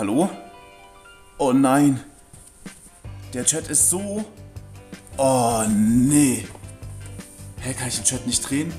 Hallo? Oh nein. Der Chat ist so. Oh nee. Hä, kann ich den Chat nicht drehen?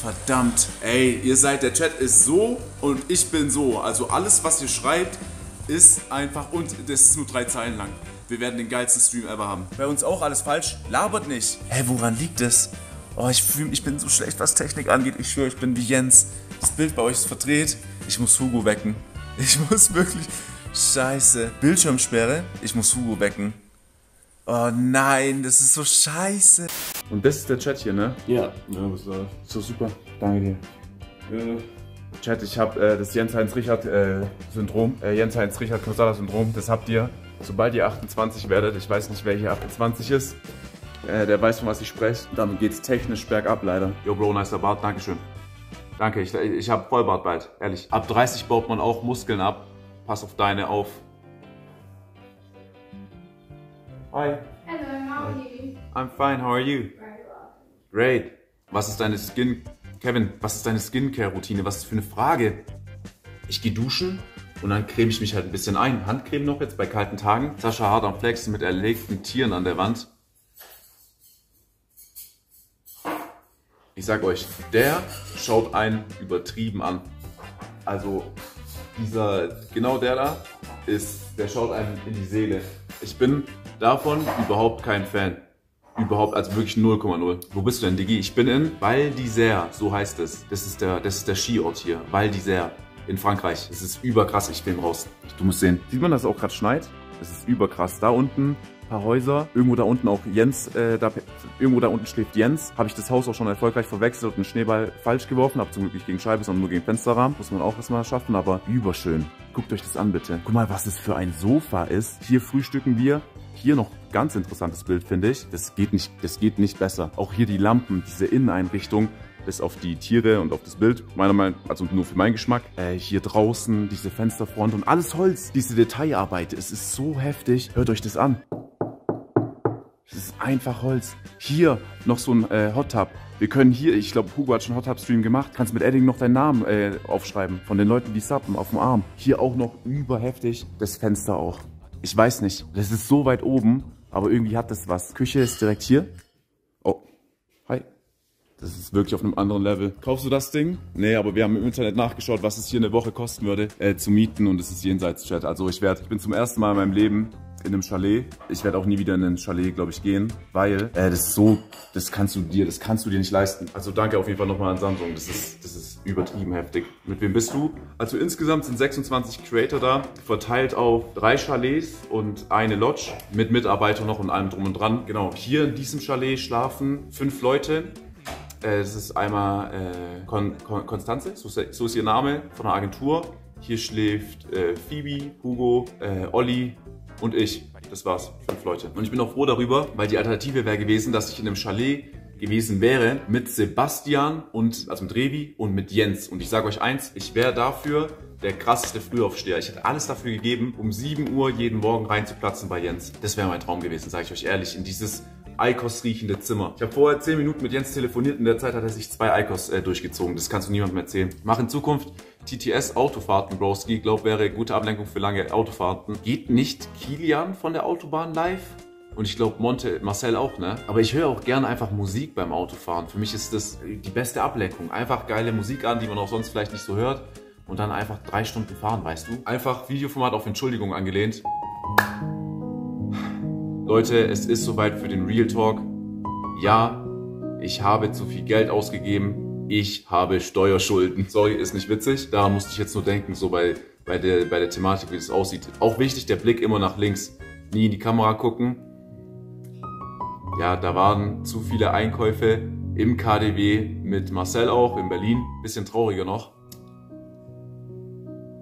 Verdammt. Ey, ihr seid, der Chat ist so und ich bin so. Also alles, was ihr schreibt, ist einfach. Und das ist nur drei Zeilen lang. Wir werden den geilsten Stream ever haben. Bei uns auch alles falsch. Labert nicht. Hä, woran liegt es? Oh, ich fühle ich bin so schlecht, was Technik angeht. Ich schwöre, ich bin wie Jens. Das Bild bei euch ist verdreht. Ich muss Hugo wecken. Ich muss wirklich. Scheiße. Bildschirmsperre. Ich muss Hugo wecken. Oh nein, das ist so scheiße. Und das ist der Chat hier, ne? Ja, ja, was läuft? So super. Danke dir. Ja. Chat, ich habe äh, das Jens-Heinz-Richard-Syndrom, äh, Jens-Heinz-Richard-Knusala-Syndrom, das habt ihr, sobald ihr 28 werdet. Ich weiß nicht, wer hier 28 ist. Äh, der weiß, von was ich spreche. Dann geht's technisch bergab, leider. Yo, Bro, nicer Bart, Dankeschön. Danke, ich, ich habe Vollbart bald, ehrlich. Ab 30 baut man auch Muskeln ab. Pass auf deine auf. Hi. Hello, how are you? I'm fine, how are you? Very well. Great. Was ist deine Skin... Kevin, was ist deine Skincare-Routine? Was ist das für eine Frage? Ich gehe duschen und dann creme ich mich halt ein bisschen ein. Handcreme noch jetzt bei kalten Tagen. Sascha hart am Flexen mit erlegten Tieren an der Wand. Ich sag euch, der schaut einen übertrieben an. Also dieser, genau der da, ist, der schaut einen in die Seele. Ich bin davon überhaupt kein Fan. Überhaupt, also wirklich 0,0. Wo bist du denn, Digi? Ich bin in Val d'Isère, so heißt es. Das ist der, das ist der Skiort hier. Val d'Isère in Frankreich. Das ist überkrass, ich bin raus. Du musst sehen. Sieht man, dass es auch gerade schneit? Das ist überkrass. Da unten paar Häuser. Irgendwo da unten auch Jens, äh, da, irgendwo da unten schläft Jens. Habe ich das Haus auch schon erfolgreich verwechselt und einen Schneeball falsch geworfen. Habe zum Glück nicht gegen Scheibe, sondern nur gegen Fensterrahmen. Muss man auch erstmal schaffen, aber überschön. Guckt euch das an, bitte. Guck mal, was es für ein Sofa ist. Hier frühstücken wir. Hier noch ganz interessantes Bild, finde ich. Das geht nicht, das geht nicht besser. Auch hier die Lampen, diese Inneneinrichtung bis auf die Tiere und auf das Bild, meiner Meinung nach, also nur für meinen Geschmack. Äh, hier draußen, diese Fensterfront und alles Holz. Diese Detailarbeit, es ist so heftig. Hört euch das an. Einfach Holz. Hier noch so ein äh, Hot Tub. Wir können hier, ich glaube, Hugo hat schon Hot Tub Stream gemacht. Kannst mit Edding noch deinen Namen äh, aufschreiben. Von den Leuten, die subben auf dem Arm. Hier auch noch überheftig. Das Fenster auch. Ich weiß nicht. Das ist so weit oben. Aber irgendwie hat das was. Küche ist direkt hier. Oh. Hi. Das ist wirklich auf einem anderen Level. Kaufst du das Ding? Nee, aber wir haben im Internet nachgeschaut, was es hier eine Woche kosten würde, äh, zu mieten und es ist jenseits Chat. Also ich werde, ich bin zum ersten Mal in meinem Leben in einem Chalet. Ich werde auch nie wieder in ein Chalet, glaube ich, gehen, weil äh, das ist so, das kannst du dir, das kannst du dir nicht leisten. Also danke auf jeden Fall nochmal an Samsung. Das ist, das ist übertrieben heftig. Mit wem bist du? Also insgesamt sind 26 Creator da, verteilt auf drei Chalets und eine Lodge mit Mitarbeitern noch und allem drum und dran. Genau, hier in diesem Chalet schlafen fünf Leute. Äh, Das ist einmal äh, Kon Kon Konstanze, so, ist- so ist ihr Name, von der Agentur. Hier schläft äh, Phoebe, Hugo, äh, Olli und ich. Das war's, fünf Leute. Und ich bin auch froh darüber, weil die Alternative wäre gewesen, dass ich in einem Chalet gewesen wäre mit Sebastian und also mit Revi und mit Jens. Und ich sage euch eins, ich wäre dafür der krasseste Frühaufsteher. Ich hätte alles dafür gegeben, um 7 Uhr jeden Morgen reinzuplatzen bei Jens. Das wäre mein Traum gewesen, sage ich euch ehrlich, in dieses Eikos riechende Zimmer. Ich habe vorher 10 Minuten mit Jens telefoniert, in der Zeit hat er sich zwei Eikos äh, durchgezogen. Das kannst du niemandem erzählen. Mach in Zukunft TTS Autofahrten, Broski. Glaub, wäre gute Ablenkung für lange Autofahrten. Geht nicht Kilian von der Autobahn live? Und ich glaube Monte, Marcel auch, ne? Aber ich höre auch gerne einfach Musik beim Autofahren. Für mich ist das die beste Ablenkung. Einfach geile Musik an, die man auch sonst vielleicht nicht so hört. Und dann einfach drei Stunden fahren, weißt du? Einfach Videoformat auf Entschuldigung angelehnt. Leute, es ist soweit für den Real Talk. Ja, ich habe zu viel Geld ausgegeben. Ich habe Steuerschulden. Sorry, ist nicht witzig. Daran musste ich jetzt nur denken, so bei, bei, der, bei der Thematik, wie das aussieht. Auch wichtig, der Blick immer nach links. Nie in die Kamera gucken. Ja, da waren zu viele Einkäufe im KDW mit Marcel auch in Berlin. Bisschen trauriger noch.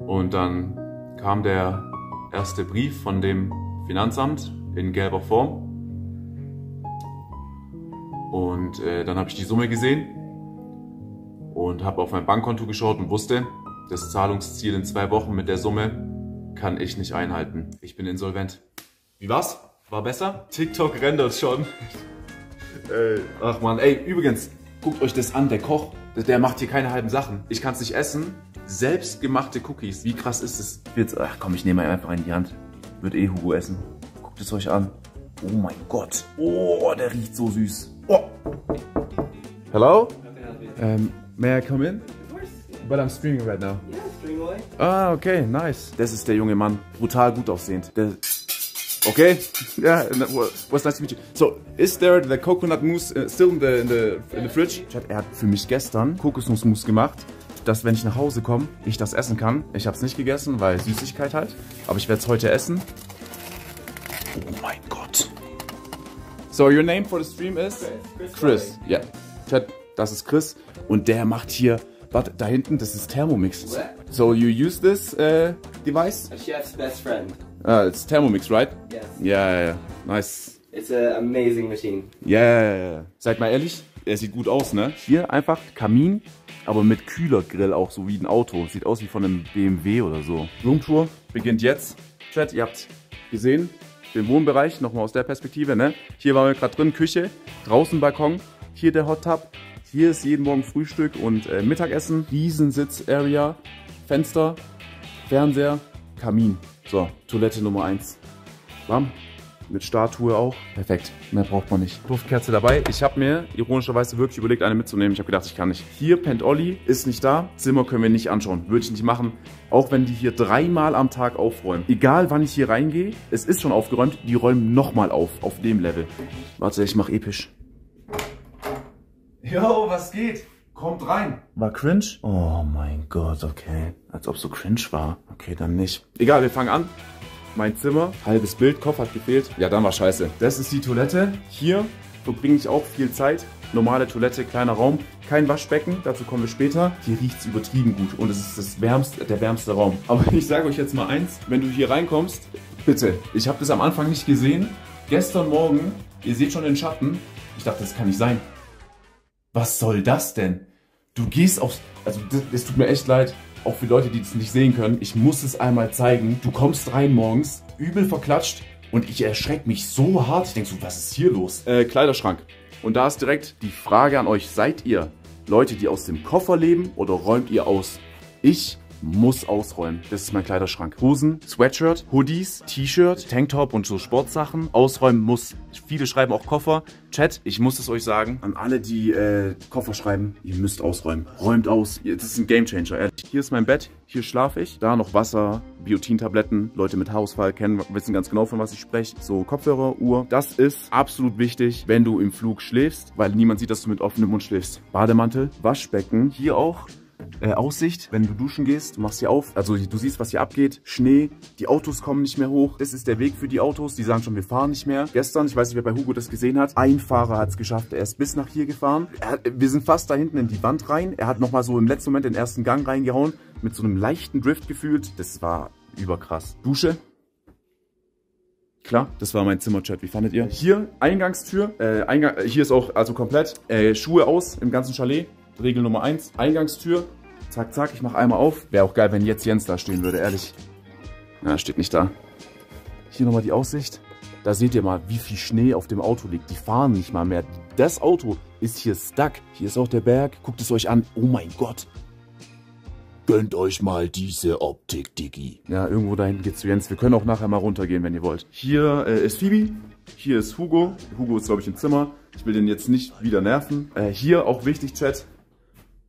Und dann kam der erste Brief von dem Finanzamt in gelber Form. Und äh, dann habe ich die Summe gesehen und habe auf mein Bankkonto geschaut und wusste, das Zahlungsziel in zwei Wochen mit der Summe kann ich nicht einhalten. Ich bin insolvent. Wie war's? War besser? TikTok rendert schon. äh, ach man, ey, übrigens, guckt euch das an, der Koch, der- macht hier keine halben Sachen. Ich kann es nicht essen, selbstgemachte Cookies. Wie krass ist es? Jetzt, ach komm, ich nehme mal einfach in die Hand. Wird eh Hugo essen. Guckt es euch an. Oh mein Gott. Oh, der riecht so süß. Oh. Hello? Um, may I come in? But I'm streaming right now. Yeah, stream away. Ah, okay, nice. Das ist der junge Mann. Brutal gut aussehend. Der Okay, yeah, was nice to meet you. So, is there the coconut mousse uh, still in the, in the, in the fridge? Er hat für mich gestern Kokosnussmousse gemacht, dass wenn ich nach Hause komme, ich das essen kann. Ich habe es nicht gegessen, weil Süßigkeit halt. Aber ich werde es heute essen. Oh mein Gott. So, your name for the stream is? Chris. Chris. Yeah. Chat, das ist Chris. Und der macht hier Warte, da hinten, das ist Thermomix. What? So you use this uh, device? A chef's best friend. Uh, it's Thermomix, right? Yes. Yeah, yeah, yeah. Nice. It's an amazing machine. Yeah, yeah, yeah. Seid mal ehrlich, er sieht gut aus, ne? Hier einfach Kamin, aber mit Kühlergrill auch, so wie ein Auto. Sieht aus wie von einem BMW oder so. Roomtour beginnt jetzt. Chat, ihr habt gesehen, den Wohnbereich, nochmal aus der Perspektive, ne? Hier waren wir gerade drin, Küche, draußen Balkon, hier der Hot Tub, hier ist jeden Morgen Frühstück und äh, Mittagessen, Riesensitz-Area, Fenster, Fernseher, Kamin. So, Toilette Nummer 1. Bam. Mit Statue auch. Perfekt. Mehr braucht man nicht. Duftkerze dabei. Ich habe mir ironischerweise wirklich überlegt, eine mitzunehmen. Ich habe gedacht, ich kann nicht. Hier pennt Olli, ist nicht da. Zimmer können wir nicht anschauen. Würde ich nicht machen. Auch wenn die hier dreimal am Tag aufräumen. Egal wann ich hier reingehe, es ist schon aufgeräumt. Die räumen nochmal auf. Auf dem Level. Warte, ich mache episch. Yo, was geht? Kommt rein. War cringe? Oh mein Gott, okay. Als ob so cringe war. Okay, dann nicht. Egal, wir fangen an. Mein Zimmer, halbes Bild, Kopf hat gefehlt. Ja, dann war scheiße. Das ist die Toilette. Hier verbringe ich auch viel Zeit. Normale Toilette, kleiner Raum, kein Waschbecken, dazu kommen wir später. Hier riecht es übertrieben gut und es ist das wärmste, der wärmste Raum. Aber ich sage euch jetzt mal eins, wenn du hier reinkommst, bitte, ich habe das am Anfang nicht gesehen. Gestern Morgen, ihr seht schon den Schatten, ich dachte, das kann nicht sein. Was soll das denn? Du gehst aufs. Also, es tut mir echt leid. Auch für Leute, die das nicht sehen können. Ich muss es einmal zeigen. Du kommst rein morgens, übel verklatscht. Und ich erschrecke mich so hart. Ich denke so, was ist hier los? Äh, Kleiderschrank. Und da ist direkt die Frage an euch. Seid ihr Leute, die aus dem Koffer leben oder räumt ihr aus? Ich muss ausräumen. Das ist mein Kleiderschrank. Hosen, Sweatshirt, Hoodies, T-Shirt, Tanktop und so Sportsachen. Ausräumen muss. Viele schreiben auch Koffer. Chat, ich muss es euch sagen. An alle, die äh, Koffer schreiben, ihr müsst ausräumen. Räumt aus. Das ist ein Gamechanger, ehrlich. Hier ist mein Bett. Hier schlafe ich. Da noch Wasser, Biotintabletten. Leute mit Haarausfall kennen, wissen ganz genau, von was ich spreche. So Kopfhörer, Uhr. Das ist absolut wichtig, wenn du im Flug schläfst, weil niemand sieht, dass du mit offenem Mund schläfst. Bademantel, Waschbecken. Hier auch äh, Aussicht, wenn du duschen gehst, machst hier auf, also du siehst, was hier abgeht, Schnee, die Autos kommen nicht mehr hoch, das ist der Weg für die Autos, die sagen schon, wir fahren nicht mehr. Gestern, ich weiß nicht, wer bei Hugo das gesehen hat, ein Fahrer hat es geschafft, er ist bis nach hier gefahren, hat, wir sind fast da hinten in die Wand rein, er hat nochmal so im letzten Moment den ersten Gang reingehauen, mit so einem leichten Drift gefühlt, das war überkrass. Dusche, Klar, das war mein Zimmerchat. Wie fandet ihr? Hier Eingangstür. Äh, Eingang, hier ist auch also komplett äh, Schuhe aus im ganzen Chalet. Regel Nummer 1, Eingangstür. Zack, zack, ich mache einmal auf. Wäre auch geil, wenn jetzt Jens da stehen würde, ehrlich. Na, steht nicht da. Hier nochmal die Aussicht. Da seht ihr mal, wie viel Schnee auf dem Auto liegt. Die fahren nicht mal mehr. Das Auto ist hier stuck. Hier ist auch der Berg. Guckt es euch an. Oh mein Gott. Gönnt euch mal diese Optik, Diggi. Ja, irgendwo da hinten geht's zu Jens. Wir können auch nachher mal runtergehen, wenn ihr wollt. Hier äh, ist Phoebe. Hier ist Hugo. Hugo ist, glaube ich, im Zimmer. Ich will den jetzt nicht wieder nerven. Äh, hier auch wichtig, Chat.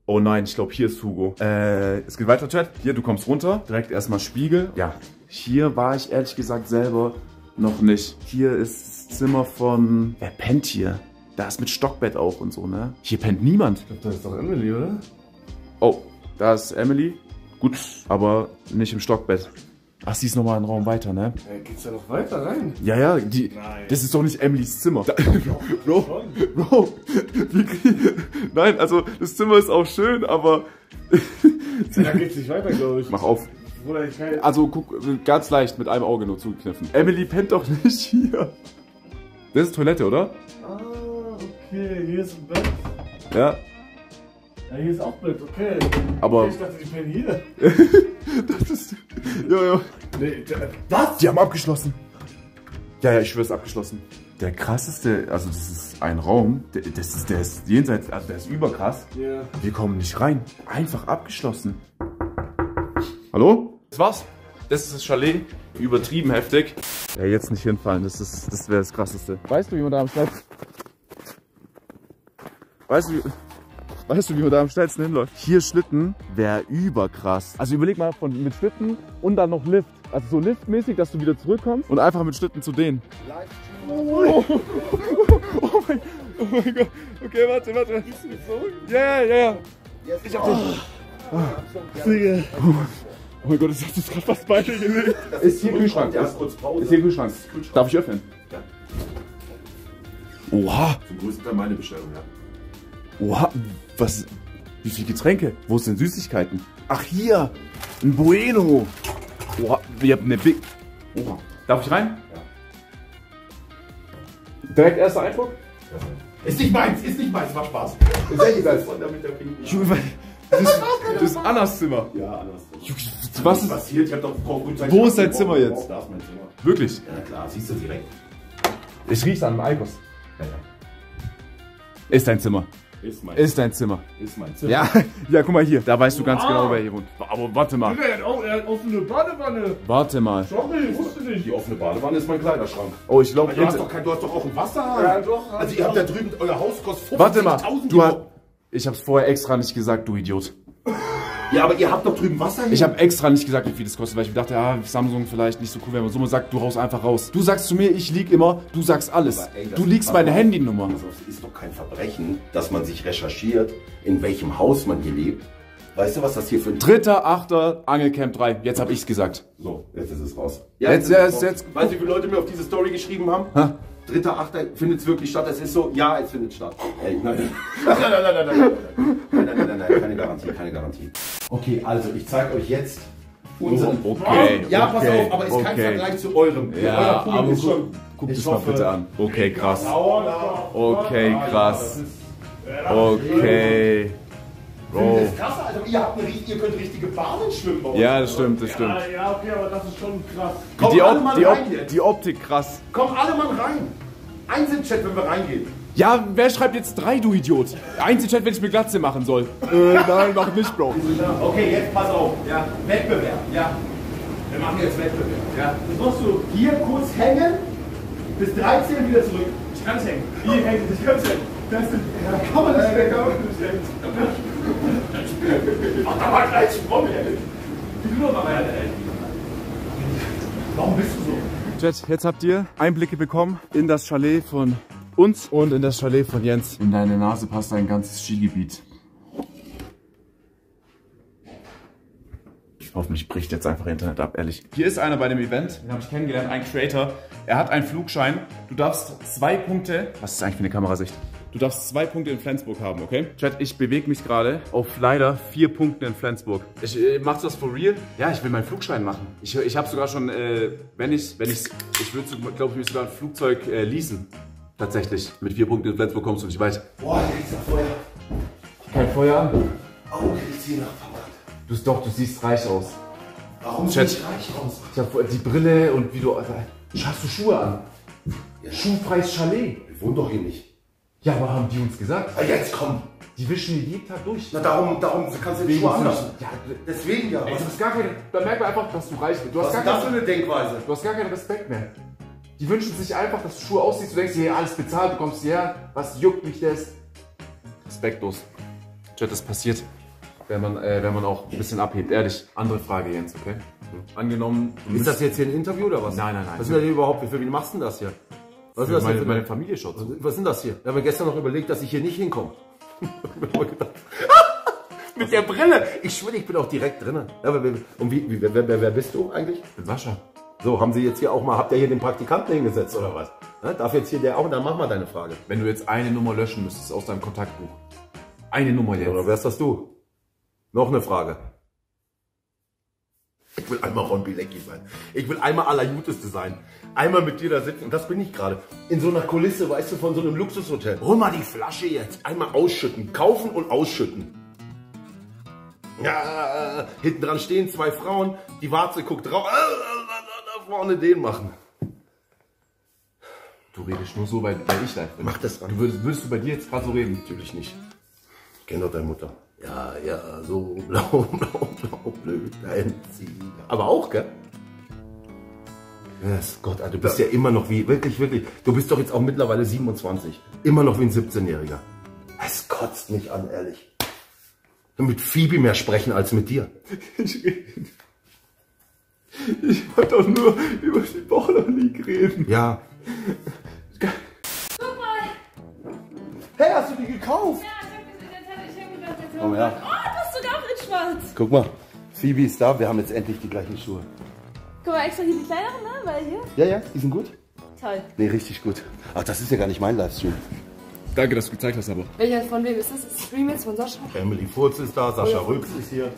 Oh nein, ich glaube, hier ist Hugo. Äh, es geht weiter, Chat. Hier, du kommst runter. Direkt erstmal Spiegel. Ja, hier war ich ehrlich gesagt selber noch nicht. Hier ist das Zimmer von... Wer pennt hier? Da ist mit Stockbett auch und so, ne? Hier pennt niemand. Ich glaube, da ist doch Emily, oder? Oh, da ist Emily. Gut, aber nicht im Stockbett. Ach, sie ist nochmal einen Raum weiter, ne? Äh, geht's da noch weiter rein? Ja, ja, die, Nein. das ist doch nicht Emilys Zimmer. Da, Bro, Bro, wie, krieg- nein, also das Zimmer ist auch schön, aber Da geht's nicht weiter, glaube ich. mach auf. Kann Also guck, ganz leicht mit einem Auge nur zugekniffen. Emily pennt doch nicht hier. Das ist Toilette, oder? Ah, okay, hier ist ein Bett. Ja. Ja, hier ist auch Bett, okay. Aber Ich dachte, die pennen hier. das ist, jo, jo. Nee, der- was? Die haben abgeschlossen. Ja, ja, ich schwör's abgeschlossen. Der krasseste, also das ist ein Raum, der, das ist, der ist jenseits, also der ist überkrass. Ja. Wir kommen nicht rein. Einfach abgeschlossen. Hallo? Das war's. Das ist das Chalet. Übertrieben heftig. Ja, jetzt nicht hinfallen. Das, ist, das wäre das Krasseste. Weißt du, wie man da am schnellsten... Weißt du, wie... Weißt du, wie man da am schnellsten hinläuft? Hier Schlitten wäre überkrass. Also überleg mal von, mit Schlitten und dann noch Lift. Also so liftmäßig, dass du wieder zurückkommst und einfach mit Schlitten zu denen. Oh, oh, mein, oh mein Gott. Okay, warte, warte. Ja, ja, ja, ja. Ich hab den... Digga. Oh mein Gott, das hat jetzt gerade fast beide gelegt. Ist hier Kühlschrank. Ja, Pause. Ist hier Kühlschrank. Darf ich öffnen? Ja. Oha. Zum größten Teil meine Bestellung, ja. Oha. Was? Wie viele Getränke? Wo sind Süßigkeiten? Ach, hier. Ein Bueno. Oha. Wir haben eine Big... Oha. Darf ich rein? Ja. Direkt erster Eindruck? Ist nicht meins, ist nicht meins, macht Spaß. Ist echt der pinken. Junge, das ist, das ist Annas Zimmer. Ja, anders. Was ist... passiert? Ich hab doch Frau Grünzeit Wo ist dein Zimmer jetzt? Da ist mein Zimmer. Wirklich? Ja, klar, siehst du direkt. Ich riech's an dem Eikos. Ja, ja. Ist dein Zimmer. Ist mein, Ist dein Zimmer. ist mein Zimmer. Ja, ja, guck mal hier. Da weißt du ganz Wow. genau, wer hier wohnt. Aber warte mal. Er hat, auch, er hat offene Badewanne. Warte mal. Sorry, wusste nicht. Die offene Badewanne ist mein Kleiderschrank. Oh, ich glaube, Aber du hast doch, kein, du hast doch auch ein Wasser. Ja, doch, hab Also ich ihr habt da drüben, euer Haus kostet 50.000 Warte mal. Du Euro. hast. Ich hab's vorher extra nicht gesagt, du Idiot. Ja, aber ihr habt doch drüben Wasser hier. Ich habe extra nicht gesagt, wie viel das kostet, weil ich mir dachte, ja, Samsung vielleicht nicht so cool, wenn man so mal sagt, du haust einfach raus. Du sagst zu mir, ich lieg immer, du sagst alles. Aber ey, das Du liegst meine. Handynummer. Also, es ist doch kein Verbrechen, dass man sich recherchiert, in welchem Haus man hier lebt. Weißt du, was das hier für ein Dritter, achter, Angelcamp 3. Jetzt hab ich's gesagt. So, jetzt ist es raus. Jetzt- ist es jetzt- raus. jetzt- Weißt du, wie viele Leute mir auf diese Story geschrieben haben? Ha? Dritter, achter, findet es wirklich statt? Es ist so, ja, es findet statt. Ey, nein, nein, nein, nein, nein, nein, nein, nein, nein, nein, nein, keine Garantie, keine Garantie. Okay, also ich zeige euch jetzt unseren. Oh, okay, Ja, pass okay, auf, aber ist kein okay. Vergleich zu eurem. Ja, Euer aber ist guck, schon. guck ich das mal bitte an. Okay, krass. Okay, krass. Okay. Bro. Also ihr, habt eine, ihr könnt richtige Bahnen schwimmen bei euch. Ja, das stimmt, das stimmt. Ja, ja, okay, aber das ist schon krass. Kommt Die, alle mal die, rein jetzt. die Optik krass. Kommt alle mal rein. Eins im Chat, wenn wir reingehen. Ja, wer schreibt jetzt drei, du Idiot? Einzelchat, wenn ich mir Glatze machen soll. Äh, nein, mach nicht, Bro. Okay, jetzt pass auf. Ja, Wettbewerb. Ja. Wir machen jetzt Wettbewerb. Ja. Was machst du? Hier kurz hängen, bis 13 wieder zurück. Ich kann's hängen. Hier hängt, ich kann's hängen. Das ist, Da kann man nicht mehr, kann man nicht mehr. Ach, da war gleich Sprung, ey. Die Nummer, ey. Warum bist du so? Chat, jetzt habt ihr Einblicke bekommen in das Chalet von uns und in das Chalet von Jens. In deine Nase passt ein ganzes Skigebiet. Ich hoffe, mich bricht jetzt einfach Internet ab, ehrlich. Hier ist einer bei dem Event, den habe ich kennengelernt, ein Creator. Er hat einen Flugschein. Du darfst zwei Punkte. Was ist eigentlich für eine Kamerasicht? Du darfst zwei Punkte in Flensburg haben, okay? Chat, ich bewege mich gerade auf leider vier Punkten in Flensburg. Ich, äh, machst du das for real? Ja, ich will meinen Flugschein machen. Ich, ich habe sogar schon, äh, wenn ich, wenn ich, ich würde, glaube ich, mir sogar ein Flugzeug äh, leasen. Tatsächlich. Mit vier Punkten in Flensburg kommst du nicht weit. Boah, hier ist ja Feuer. Kein Feuer an. Oh, geht's hier nach verbrannt. Du, doch, du siehst reich aus. Warum Chat. sieht ich reich aus? Ich hab die Brille und wie du, Alter, hast du Schuhe an? Schuhfreies Chalet. Wir wohnen doch hier nicht. Ja, aber haben die uns gesagt? Ah, jetzt komm. Die wischen hier jeden Tag durch. Na, darum, darum kannst du die Schuhe anlassen. Ja, Deswegen ja. ey, du hast gar keine, da merkt man einfach, dass du reich bist. Du hast, was gar ist das für keinen, eine Denkweise? du hast gar keinen Respekt mehr. Die wünschen sich einfach, dass du Schuhe ausziehst, du denkst hey, alles bezahlt, du kommst hierher, was juckt mich das? Respektlos. Chat, das passiert, wenn man, äh, wenn man auch ein bisschen abhebt. Ehrlich, andere Frage, Jens, okay? Angenommen, Ist das jetzt hier ein Interview oder was? Nein, nein, nein. Was ist denn hier überhaupt? Für wen machst du denn das hier? Was ist das meine, meine Familie schaut zu. Was ist denn das hier? Wir haben ja gestern noch überlegt, dass ich hier nicht hinkomme. Mit der Brille! Ich schwöre, ich bin auch direkt drin. Ja, aber wer- und wie, wie, wer, wer, wer bist du eigentlich? Ich bin Sascha. So, haben Sie jetzt hier auch mal, habt ihr hier den Praktikanten hingesetzt oder was? Ne? Darf jetzt hier der auch, dann mach mal deine Frage. Wenn du jetzt eine Nummer löschen müsstest aus deinem Kontaktbuch. Eine Nummer jetzt. Oder wärst das du? Noch eine Frage. Ich will einmal Ron Bilecki sein. Ich will einmal Allerjuteste sein. Einmal mit dir da sitzen. Und das bin ich gerade. In so einer Kulisse, weißt du, von so einem Luxushotel. Hol mal die Flasche jetzt. Einmal ausschütten. Kaufen und ausschütten. Ja, hinten dran stehen zwei Frauen. Die Warze guckt drauf. Da vorne den machen. Du redest nur so, weil, weil ich live bin. Mach das ran. Du würdest, würdest du bei dir jetzt gerade so reden? Natürlich nicht. Ich kenne doch deine Mutter. Ja, ja, so blau, blau, blau. blöd, ein Sieger. Aber auch, gell? Yes, Gott, Alter, du bist ja immer noch wie, wirklich, wirklich, du bist doch jetzt auch mittlerweile 27. Immer noch wie ein 17-Jähriger. Es kotzt mich an, ehrlich. Mit Phoebe mehr sprechen als mit dir. Ich wollte doch nur über die League reden. Ja. Guck mal! Hey, hast du die gekauft? Ja, Komm her. Oh, du hast sogar auch in schwarz. Guck mal, Phoebe ist da, wir haben jetzt endlich die gleichen Schuhe. Guck mal, extra hier die kleineren, ne? Weil hier. Ja, ja, die sind gut? Toll. Nee, richtig gut. Ach, das ist ja gar nicht mein Livestream. Danke, dass du gezeigt hast, aber. Welcher von wem ist das? Ist das Stream jetzt von Sascha? Emily Furz ist da, Sascha Rübs ist hier,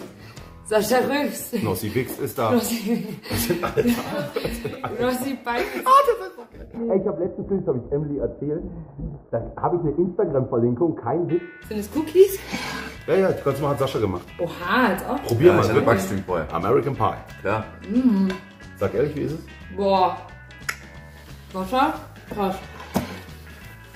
Sascha Rübs. Nossi Wix ist da. Rossi Bike. Ey, ich habe letztens Bild, habe ich Emily erzählt. Da habe ich eine Instagram-Verlinkung, kein Witz. Sind es Cookies? Ja, ja, das ganze Mal hat Sascha gemacht. Oha, jetzt auch. Probier Ja, mal. ich hatte wirklich. Backstream vorher. American Pie. Klar. Sag ehrlich, wie ist es? Boah. Sascha? Krass.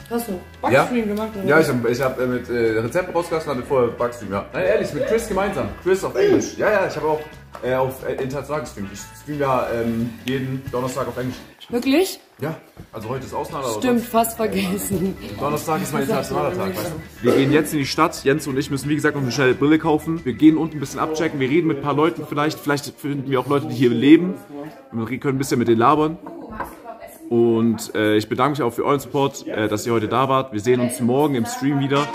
Hast du Backstream gemacht? Oder? Ja, ich habe ich hab, äh, mit äh, Rezepten rausgelassen, hatte vorher Backstream, ja. Nein, ehrlich, mit Chris gemeinsam. Chris auf Englisch. Ja, ja, ich habe auch äh, auf äh, international gestreamt. Ich stream ja ähm, jeden Donnerstag auf Englisch. Wirklich? Ja, also heute ist Ausnahme. aber Stimmt, fast vergessen. Donnerstag ist mein internationaler Tag, weißt du? Wir gehen jetzt in die Stadt. Jens und ich müssen, wie gesagt, noch eine schnelle Brille kaufen. Wir gehen unten ein bisschen abchecken. Wir reden mit ein paar Leuten vielleicht. Vielleicht finden wir auch Leute, die hier leben. Und wir können ein bisschen mit denen labern. Und äh, ich bedanke mich auch für euren Support, äh, dass ihr heute da wart. Wir sehen uns morgen im Stream wieder.